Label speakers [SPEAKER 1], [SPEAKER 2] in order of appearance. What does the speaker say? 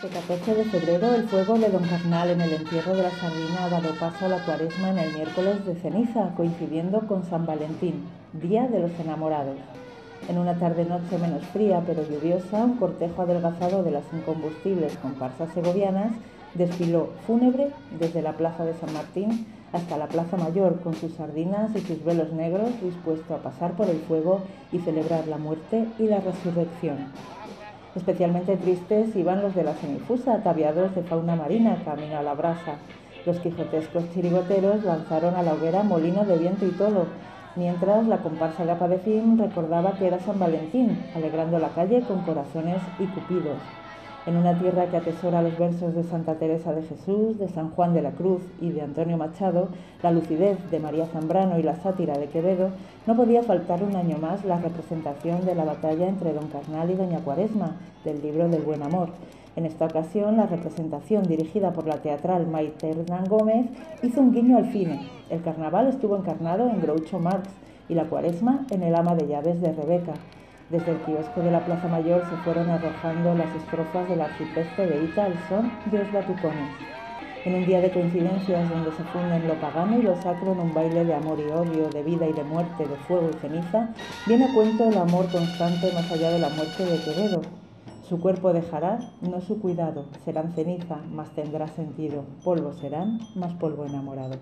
[SPEAKER 1] Este 14 de febrero el fuego de Don Carnal en el entierro de la sardina ha dado paso a la cuaresma en el miércoles de ceniza, coincidiendo con San Valentín, Día de los Enamorados. En una tarde-noche menos fría pero lluviosa, un cortejo adelgazado de las incombustibles comparsas segovianas desfiló fúnebre desde la plaza de San Martín hasta la plaza mayor con sus sardinas y sus velos negros dispuesto a pasar por el fuego y celebrar la muerte y la resurrección. Especialmente tristes iban los de la semifusa, ataviados de fauna marina, camino a la brasa. Los quijotescos chirigoteros lanzaron a la hoguera molino de viento y todo, mientras la comparsa de fin recordaba que era San Valentín, alegrando la calle con corazones y cupidos en una tierra que atesora los versos de Santa Teresa de Jesús, de San Juan de la Cruz y de Antonio Machado, la lucidez de María Zambrano y la sátira de Quevedo, no podía faltar un año más la representación de la batalla entre Don Carnal y Doña Cuaresma, del libro del Buen Amor. En esta ocasión, la representación dirigida por la teatral Maite Hernán Gómez hizo un guiño al cine. El carnaval estuvo encarnado en Groucho Marx y la cuaresma en El ama de llaves de Rebeca. Desde el kiosco de la Plaza Mayor se fueron arrojando las estrofas del arcipreste de Ita al son de los batucones. En un día de coincidencias donde se funden lo pagano y lo sacro en un baile de amor y odio, de vida y de muerte, de fuego y ceniza, viene a cuento el amor constante más allá de la muerte de Quevedo. Su cuerpo dejará, no su cuidado, serán ceniza, más tendrá sentido, polvo serán, más polvo enamorado.